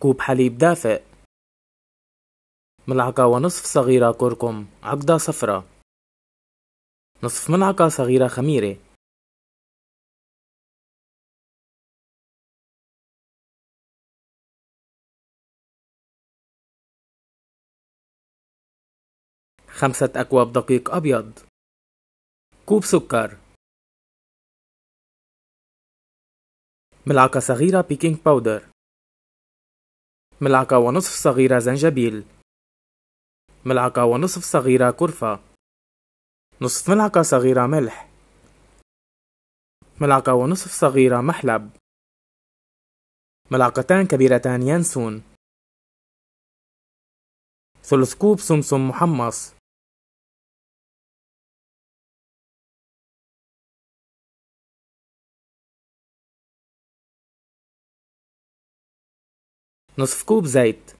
كوب حليب دافئ. ملعقة ونصف صغيرة كركم عقدة صفرة. نصف ملعقة صغيرة خميرة. خمسة أكواب دقيق أبيض. كوب سكر. ملعقة صغيرة baking powder ملعقة ونصف صغيرة زنجبيل. ملعقة ونصف صغيرة قرفة. نصف ملعقة صغيرة ملح. ملعقة ونصف صغيرة محلب. ملعقتان كبيرتان ينسون. ثلث كوب سمسم محمص. نصف كوب زيت.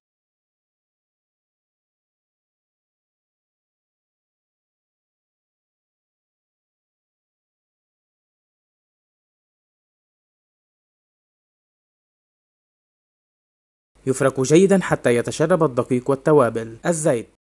يفرك جيدا حتى يتشرب الدقيق والتوابل. الزيت.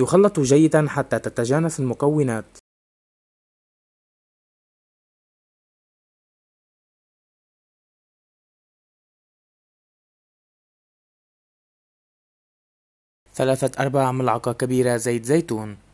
يخلط جيدا حتى تتجانس المكونات. ثلاثة أرباع ملعقة كبيرة زيت زيتون.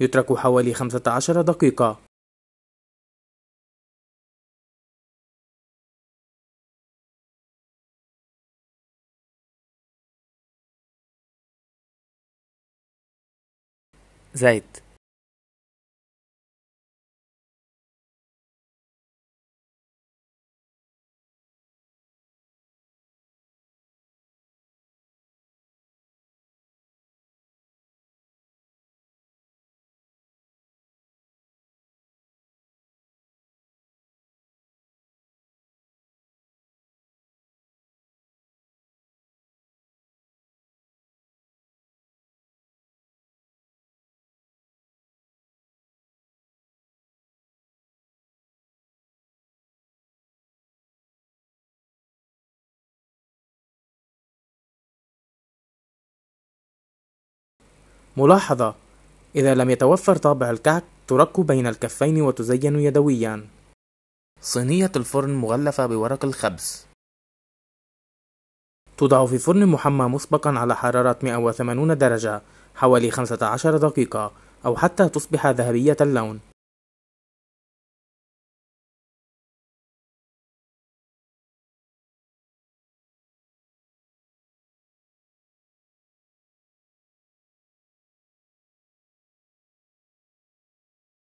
يترك حوالي خمسة عشر دقيقة. زيت ملاحظة: إذا لم يتوفر طابع الكعك ترك بين الكفين وتزين يدوياً. صينية الفرن مغلفة بورق الخبز. توضع في فرن محمى مسبقاً على حرارة 180 درجة حوالي 15 دقيقة أو حتى تصبح ذهبية اللون.